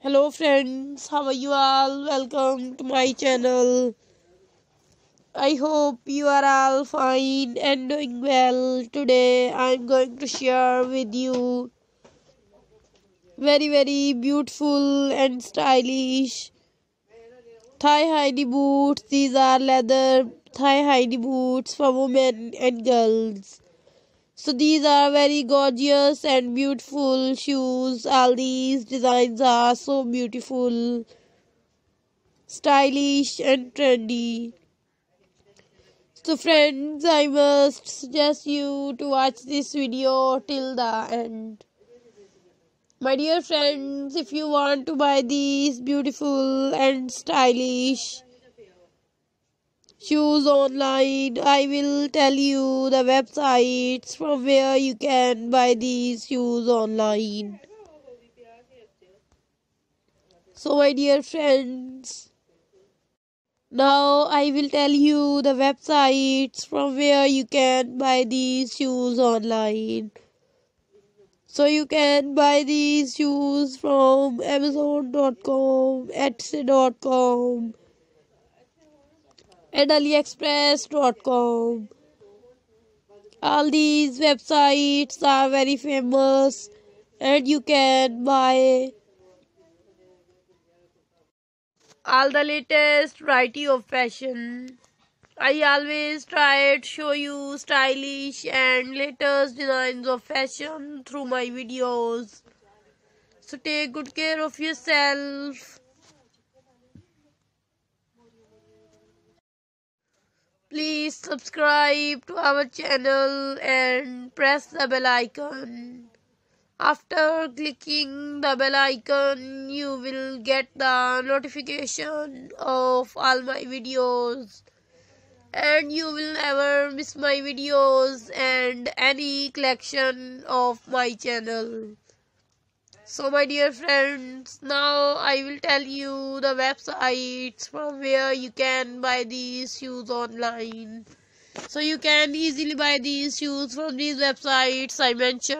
hello friends. How are you all? Welcome to my channel. I hope you are all fine and doing well. Today i'm going to share with you very very beautiful and stylish thigh high boots. These are leather thigh high boots for women and girls so these are very gorgeous and beautiful shoes. All these designs are so beautiful, stylish and trendy. So friends, I must suggest you to watch this video till the end. My dear friends, if you want to buy these beautiful and stylish shoes online. I will tell you the websites from where you can buy these shoes online. So, my dear friends, now I will tell you the websites from where you can buy these shoes online. So you can buy these shoes from Amazon.com, Etsy.com, and aliexpress.com all these websites are very famous and you can buy all the latest variety of fashion. I always try to show you stylish and latest designs of fashion through my videos. So take good care of yourself Please subscribe to our channel and press the bell icon. After clicking the bell icon, you will get the notification of all my videos and you will never miss my videos and any collection of my channel. So my dear friends, now I will tell you the websites from where you can buy these shoes online. So you can easily buy these shoes from these websites I mentioned.